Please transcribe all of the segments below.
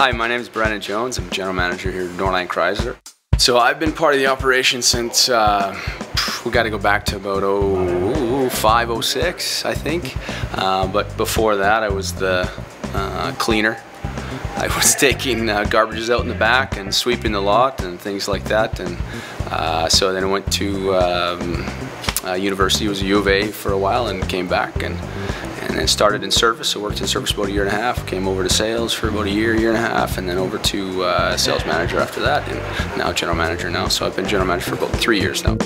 Hi, my name is Brenan Jones. I'm general manager here at Nor-Lan Chrysler. So I've been part of the operation since uh, we got to go back to about 05, 06, I think. Uh, but before that, I was the uh, cleaner. I was taking uh, garbages out in the back and sweeping the lot and things like that. And uh, so then I went to um, uh, university, was a U of A for a while, and came back and and then started in service. So worked in service about a year and a half. Came over to sales for about a year, year and a half, and then over to uh, sales manager after that, and now general manager now. So I've been general manager for about three years now.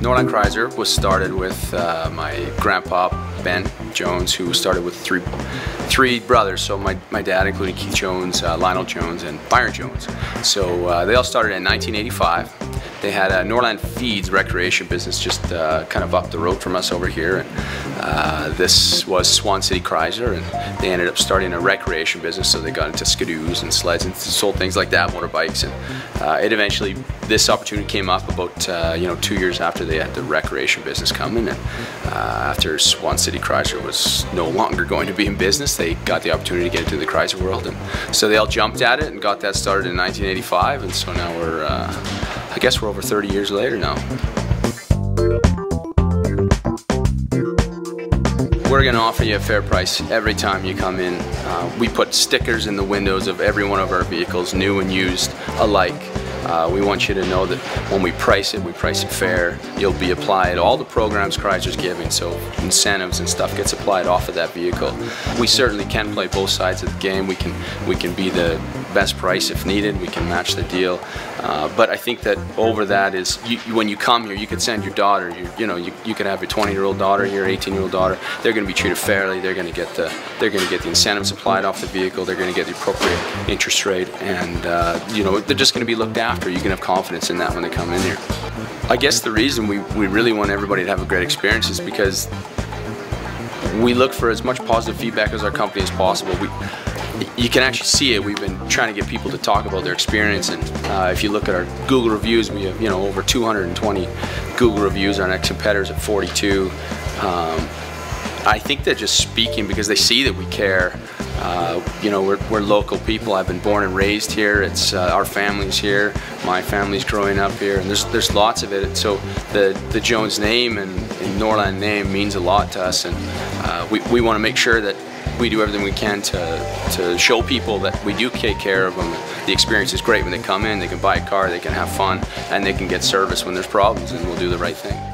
Nor-Lan Chrysler was started with uh, my grandpa Ben Jones, who started with three three brothers. So my, my dad, including Keith Jones, uh, Lionel Jones, and Byron Jones. So uh, they all started in 1985. They had a Norland Feeds recreation business just uh, kind of up the road from us over here. And, uh, this was Swan City Chrysler, and they ended up starting a recreation business. So they got into skidoos and sleds and sold things like that, motorbikes. And uh, it eventually, this opportunity came up about uh, you know two years after they had the recreation business coming. And uh, after Swan City Chrysler was no longer going to be in business, they got the opportunity to get into the Chrysler world. And so they all jumped at it and got that started in 1985. And so now we're uh, I guess we're over 30 years later now. We're going to offer you a fair price every time you come in. Uh, we put stickers in the windows of every one of our vehicles, new and used alike. Uh, we want you to know that when we price it, we price it fair. You'll be applied all the programs Chrysler's giving, so incentives and stuff gets applied off of that vehicle. We certainly can play both sides of the game. We can we can be the best price if needed. We can match the deal. Uh, but I think that over that is you, when you come here, you could send your daughter. You, you know, you, you could have your 20-year-old daughter, your 18-year-old daughter. They're going to be treated fairly. They're going to get the they're going to get the incentives applied off the vehicle. They're going to get the appropriate interest rate, and uh, you know they're just going to be looked after. You can have confidence in that when they come in here. I guess the reason we, we really want everybody to have a great experience is because we look for as much positive feedback as our company as possible. We, you can actually see it. We've been trying to get people to talk about their experience, and uh, if you look at our Google reviews, we have you know over 220 Google reviews. Our next competitors at 42. Um, I think they're just speaking because they see that we care. Uh, you know, we're, we're, local people. I've been born and raised here. It's uh, our family's here. My family's growing up here, and there's there's lots of it. So the the Jones name and, and Nor-Lan name means a lot to us, and uh, we we want to make sure that we do everything we can to, to show people that we do take care of them. The experience is great when they come in, they can buy a car, they can have fun, and they can get service when there's problems, and we'll do the right thing.